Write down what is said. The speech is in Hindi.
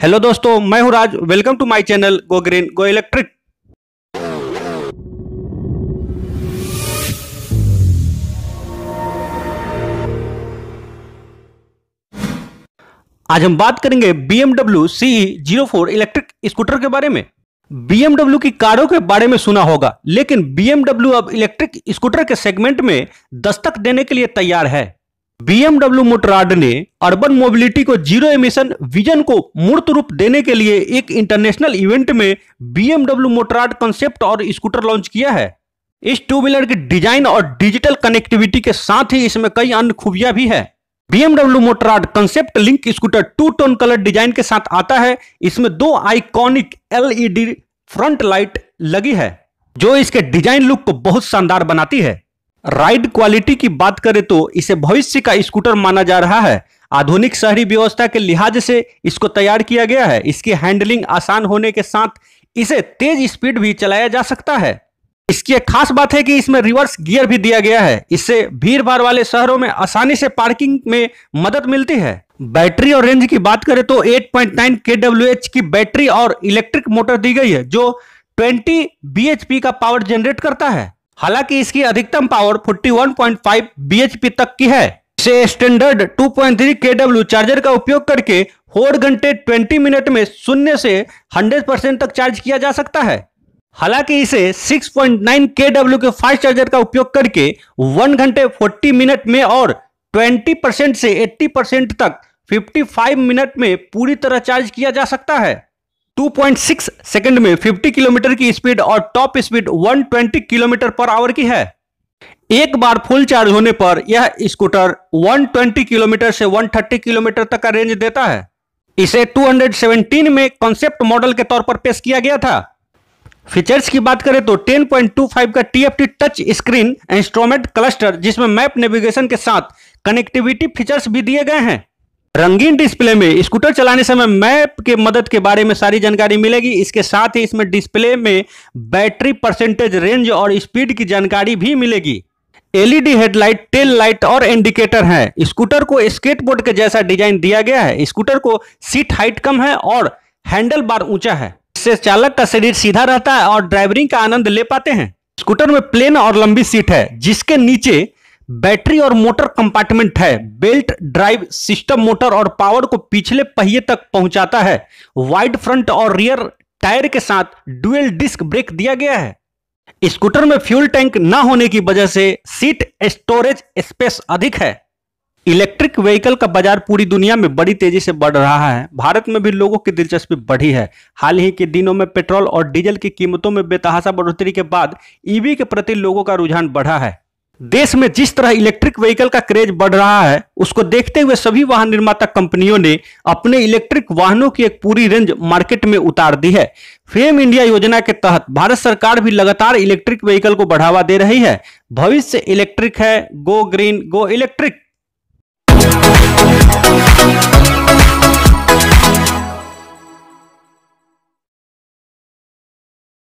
हेलो दोस्तों, मैं हूँ Raj. Welcome to my channel go green go electric आज हम बात करेंगे BMW BMW CE 04 electric scooter के बारे में। BMW की कारों के बारे में सुना होगा, लेकिन BMW अब इलेक्ट्रिक स्कूटर के सेगमेंट में दस्तक देने के लिए तैयार है। BMW मोटराड ने अर्बन मोबिलिटी को ज़ीरो एमिशन विजन को मूर्त रूप देने के लिए एक इंटरनेशनल इवेंट में बीएमडब्ल्यू मोटराड कंसेप्ट और स्कूटर लॉन्च किया है। इस टू व्हीलर की डिज़ाइन और डिजिटल कनेक्टिविटी के साथ ही इसमें कई अन्य खूबियाँ भी है। BMW Motorrad concept link scooter two tone colour design के साथ आता है। इसमें दो आइकॉनिक एलईडी फ्रंट लाइट लगी है, जो इसके डिज़ाइन लुक को बहुत शानदार बनाती है। राइड क्वालिटी की बात करें तो इसे भविष्य का स्कूटर माना जा रहा है। आधुनिक शहरी व्यवस्था के लिहाज से इसको तैयार किया गया है। इसकी हैंडलिंग आसान होने के साथ इसे तेज स्पीड भी चलाया जा सकता है। इसकी एक खास बात है कि इसमें रिवर्स गियर भी दिया गया है। इससे भीड़ भाड़ वाले शहरों में आसानी से पार्किंग में मदद मिलती है। बैटरी और रेंज की बात करें तो 8.9 kWh की बैटरी और इलेक्ट्रिक मोटर दी गई है, जो 20 bhp का पावर जनरेट करता है। हालाँकि इसकी अधिकतम पावर 41.5 bhp तक की है। इसे स्टैंडर्ड 2.3 kW चार्जर का उपयोग करके फोर घंटे 20 मिनट में शून्य से 100% तक चार्ज किया जा सकता है। हालाँकि इसे 6.9 kW के फास्ट चार्जर का उपयोग करके 1 घंटे 40 मिनट में और 20 परसेंट से 80 परसेंट तक 55 मिनट में पूरी तरह चार्ज किया जा सकता है। 2.6 सेकंड में 50 किलोमीटर की स्पीड और top speed 120 kilometre per hour की है। एक बार फुल चार्ज होने पर यह स्कूटर 120 किलोमीटर से 130 किलोमीटर तक का रेंज देता है। इसे 217 में कॉन्सेप्ट मॉडल के तौर पर पेश किया गया था। फीचर्स की बात करें तो 10.25 का TFT touch screen instrument cluster जिसमें मैप नेविगेशन के साथ कनेक्टिविटी फीचर्स भी दिए गए हैं। रंगीन डिस्प्ले में स्कूटर चलाने समय मैप के मदद के बारे में सारी जानकारी मिलेगी। इसके साथ ही इसमें डिस्प्ले में बैटरी परसेंटेज रेंज और स्पीड की जानकारी भी मिलेगी। एलईडी हेडलाइट, टेल लाइट और इंडिकेटर है। स्कूटर को स्केटबोर्ड के जैसा डिज़ाइन दिया गया है। स्कूटर को सीट हाइट कम है और हैंडल बार ऊँचा है। इससे चालक का शरीर सीधा रहता है और ड्राइवरिंग का आनंद ले पाते हैं। स्कूटर में प्लेन और लंबी सीट है, जिसके नीचे बैटरी और मोटर कंपार्टमेंट है। बेल्ट, ड्राइव सिस्टम, मोटर और पावर को पिछले पहिए तक पहुंचाता है। वाइड फ्रंट और रियर टायर के साथ डुअल डिस्क ब्रेक दिया गया है। स्कूटर में फ्यूल टैंक न होने की वजह से सीट स्टोरेज स्पेस अधिक है। इलेक्ट्रिक व्हीकल का बाज़ार पूरी दुनिया में बड़ी तेज़ी से बढ़ रहा है। भारत में भी लोगों की दिलचस्पी बढ़ी है। हाल ही के दिनों में पेट्रोल और डीजल की कीमतों में बेतहासा बढ़ोतरी के बाद ईवी के प्रति लोगों का रुझान बढ़ा है। देश में जिस तरह इलेक्ट्रिक व्हीकल का क्रेज बढ़ रहा है, उसको देखते हुए सभी वाहन निर्माता कंपनियों ने अपने इलेक्ट्रिक वाहनों की एक पूरी रेंज मार्केट में उतार दी है फेम इंडिया योजना के तहत भारत सरकार भी लगातार इलेक्ट्रिक व्हीकल को बढ़ावा दे रही है भविष्य इलेक्ट्रिक है, गो ग्रीन, गो इलेक्ट्रिक.